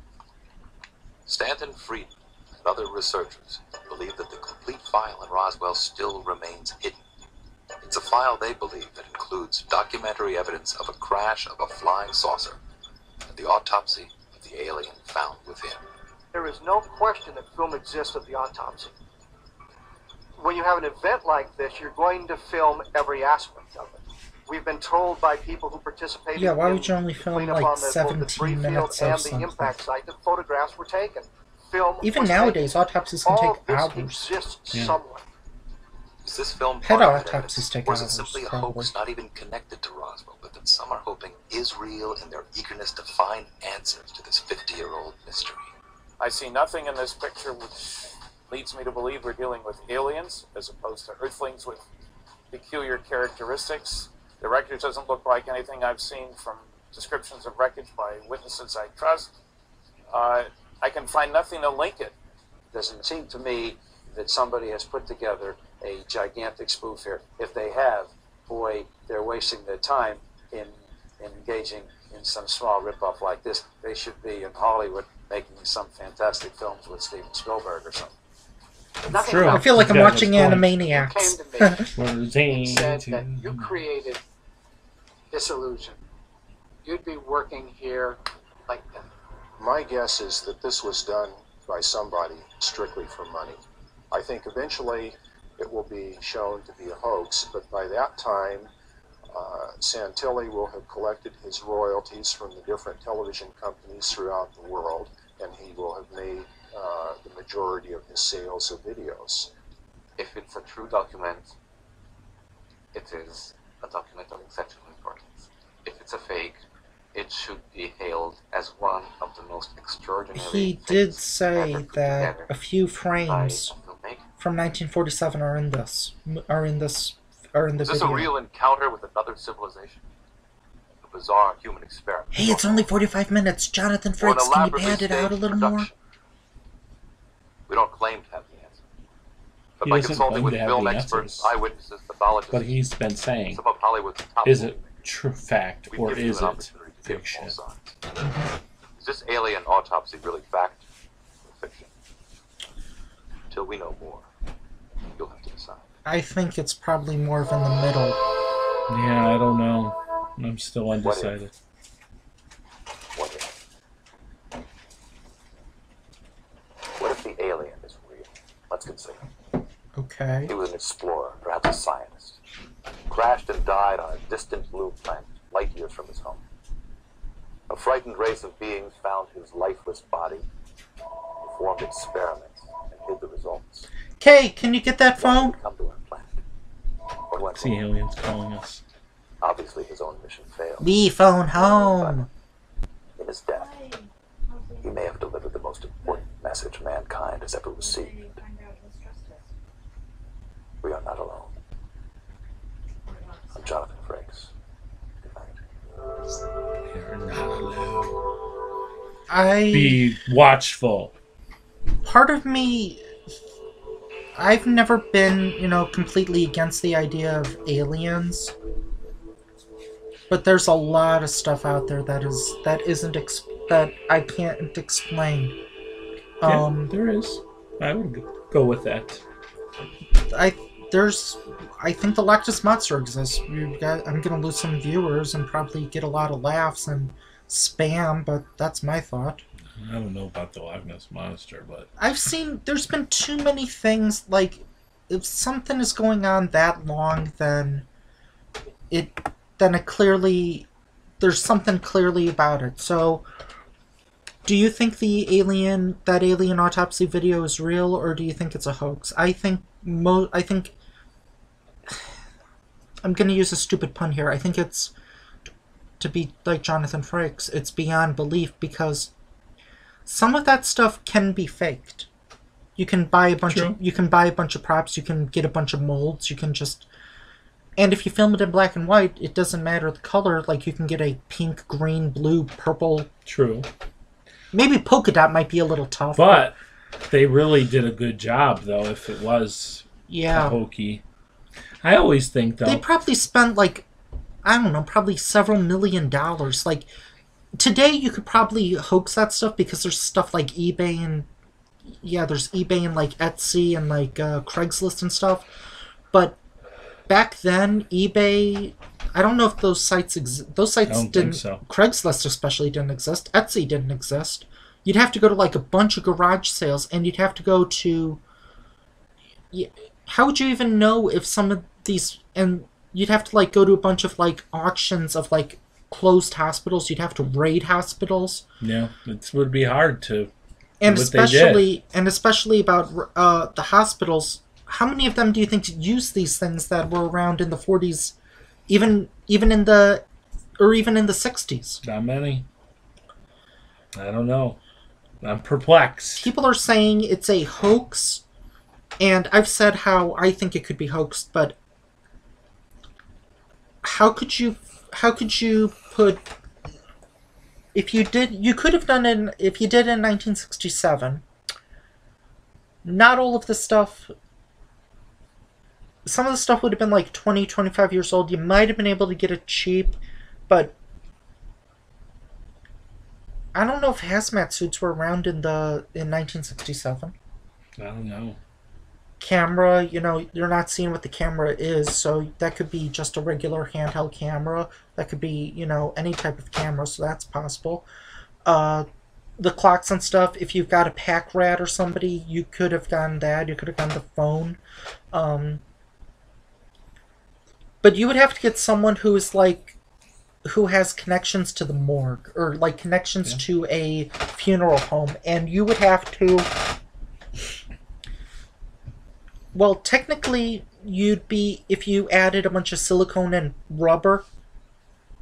Stanton Friedman and other researchers believe that the complete file in Roswell still remains hidden. It's a file they believe that includes documentary evidence of a crash of a flying saucer and the autopsy of the alien found within. There is no question that film exists of the autopsy. When you have an event like this, you're going to film every aspect of it. We've been told by people who participated Yeah, why in would you only film cleanup like on the, both the 17 minutes field of and the something? impact site that photographs were taken. Film Even nowadays, taken. autopsies can All take hours. exists Yeah. somewhere. Is this film Head part of that autopsies take or is it hours, simply a probably. hoax not even connected to Roswell, but that some are hoping is real in their eagerness to find answers to this 50-year-old mystery? I see nothing in this picture which leads me to believe we're dealing with aliens as opposed to earthlings with peculiar characteristics. The wreckage doesn't look like anything I've seen from descriptions of wreckage by witnesses I trust. Uh, I can find nothing to link it. Doesn't seem to me that somebody has put together a gigantic spoof here. If they have, boy, they're wasting their time in, in engaging in some small ripoff like this. They should be in Hollywood making some fantastic films with Steven Spielberg or something. Nothing True. I feel like I'm watching. Animaniacs. You came to me *laughs* and said that you created this illusion. You'd be working here like that. My guess is that this was done by somebody strictly for money. I think eventually it will be shown to be a hoax, but by that time, uh, Santilli will have collected his royalties from the different television companies throughout the world, and he will have made uh, the majority of his sales of videos. If it's a true document, it is a document of exceptional importance. If it's a fake, it should be hailed as one of the most extraordinary. He did say that a few frames from 1947 are in this, are in this, are in the Is this video. a real encounter with another civilization? A bizarre human experiment? Hey, it's only 45 minutes. Jonathan Or an Frakes, can you pad it out a staged little more? We don't claim to have the answer. But He by doesn't consulting with film experts, answers. eyewitnesses, pathologists, But he's been saying, some of Hollywood's top is it true fact We've or is it opportunity to give fiction? Is this alien autopsy really fact or fiction? Until we know more, you'll have to decide. I think it's probably more of in the middle. Yeah, I don't know. I'm still undecided. What if? What if the alien is real? Let's consider. Okay. He was an explorer, perhaps a scientist. Crashed and died on a distant blue planet, light years from his home. A frightened race of beings found his lifeless body, performed experiments, and hid the results. Kay, can you get that phone? Come to our planet. What went See wrong? aliens calling us. Obviously, his own mission failed. The phone home. In his death, he may have delivered the most important message mankind has ever received. We are not alone. I'm Jonathan Frakes. You're not alone. I Be watchful. part of me I've never been, you know, completely against the idea of aliens. But there's a lot of stuff out there that is that isn't ex- that I can't explain. Yeah, Um there is. I would go- go with that. I there's I think the Loch Ness monster exists. Got, I'm gonna lose some viewers and probably get a lot of laughs and spam, but that's my thought. I don't know about the Loch Ness monster, but I've seen there's been too many things like if something is going on that long then it then it clearly there's something clearly about it. So do you think the alien that alien autopsy video is real or do you think it's a hoax? I think mo I think I'm going to use a stupid pun here. I think it's to be like Jonathan Frakes, it's beyond belief because some of that stuff can be faked. You can buy a bunch True. of you can buy a bunch of props, you can get a bunch of molds, you can just and if you film it in black and white, it doesn't matter the color, like you can get a pink, green, blue, purple. True. Maybe polka dot might be a little tough. but they really did a good job though. If it was Yeah. hokey, I always think though. They probably spent like I don't know, probably several million dollars. Like today you could probably hoax that stuff because there's stuff like eBay and yeah, there's eBay and like Etsy and like uh, Craigslist and stuff. But back then, eBay, I don't know if those sites exist. Those sites don't think didn't. so. Craigslist especially didn't exist. Etsy didn't exist. You'd have to go to like a bunch of garage sales, and you'd have to go to. How would you even know if some of these and you'd have to like go to a bunch of like auctions of like closed hospitals. You'd have to raid hospitals yeah, it would be hard to. and do what they did. especially and especially about uh, the hospitals. How many of them do you think use these things that were around in the 40s, even even in the, or even in the 60s? Not many. I don't know. I'm perplexed. People are saying it's a hoax, and I've said how I think it could be hoaxed, but how could you how could you put if you did you could have done it if you did it in 1967 not all of the stuff some of the stuff would have been like 20 25 years old you might have been able to get it cheap but i don't know if hazmat suits were around in the in 1967 I don't know. Camera, you know, you're not seeing what the camera is, so that could be just a regular handheld camera. That could be, you know, any type of camera, so that's possible. Uh, the clocks and stuff, if you've got a pack rat or somebody, you could have gotten that. You could have gotten the phone. Um, but you would have to get someone who is like, who has connections to the morgue or like connections to a funeral home, and you would have to well, technically, you'd be if you added a bunch of silicone and rubber.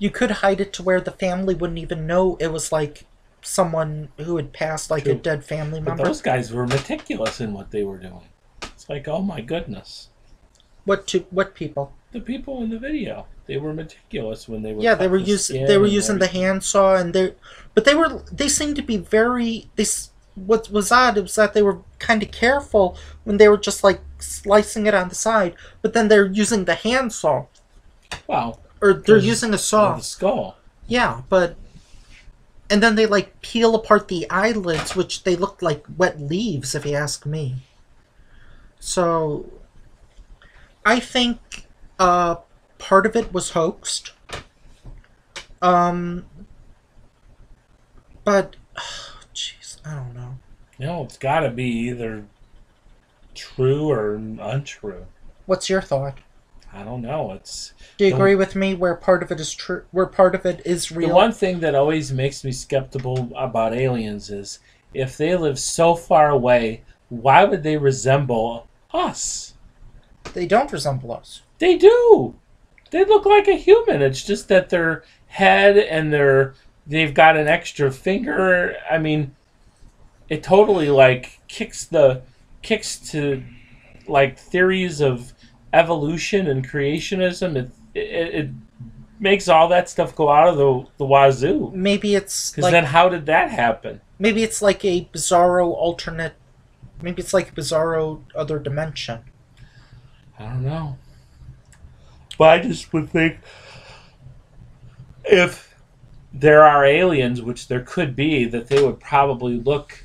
You could hide it to where the family wouldn't even know it was like someone who had passed, like a dead family member. But those guys were meticulous in what they were doing. It's like, oh my goodness. What to what people? The people in the video, they were meticulous when they were. Yeah, they were the using they were using the handsaw and they, but they were they seemed to be very they. s- What was odd was that they were kind of careful when they were just like slicing it on the side, but then they're using the handsaw. Wow. Or they're using a saw. The skull. Yeah, but and then they like peel apart the eyelids, which they looked like wet leaves, if you ask me. So, I think uh, part of it was hoaxed. Um, but, *sighs* jeez, I don't know. No, it's got to be either true or untrue. What's your thought? I don't know. It's Do you agree with me where part of it is true, where part of it is real? The one thing that always makes me skeptical about aliens is if they live so far away, why would they resemble us? They don't resemble us. They do. They look like a human. It's just that their head and their they've got an extra finger. I mean, it totally like kicks the kicks to like theories of evolution and creationism. It it, it makes all that stuff go out of the the wazoo. Maybe it's Because like then, how did that happen? maybe it's like a bizarro alternate. Maybe it's like a bizarro other dimension. I don't know. But I just would think if there are aliens, which there could be, that they would probably look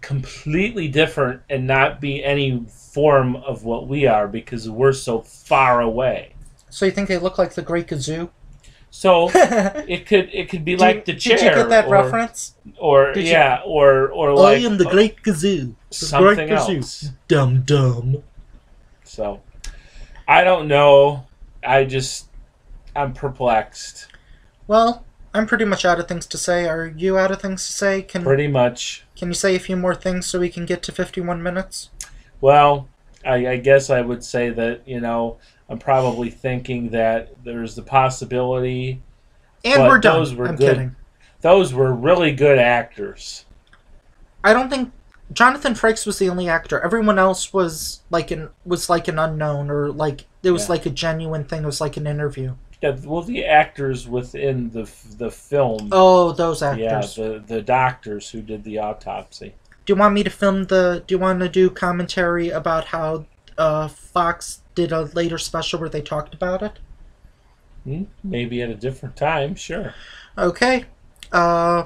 completely different and not be any form of what we are because we're so far away. So you think they look like the Great Gazoo? So *laughs* it could it could be Did like you- the did you chair. get that or- reference? Or Did you- yeah, or or I like am the Great Gazoo. The something Great Gazoo. else. Dum dum. So I don't know. I just I'm perplexed. Well, I'm pretty much out of things to say. Are you out of things to say? Can Pretty much. Can you say a few more things so we can get to 51 minutes? Well, I, I guess I would say that you know I'm probably thinking that there's the possibility. And we're done. Those were I'm good. kidding. Those were really good actors. I don't think Jonathan Frakes was the only actor. Everyone else was like an was like an unknown or like it was Yeah. like a genuine thing. It was like an interview. Yeah, well, the actors within the the film. Oh, those actors. Yeah, the the doctors who did the autopsy. Do you want me to film the? Do you want to do commentary about how uh, Fox did a later special where they talked about it? Hmm? Maybe at a different time. Sure. Okay. Uh,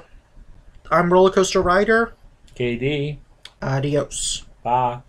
I'm Roller Coaster Rider. KD. Adios. Bye.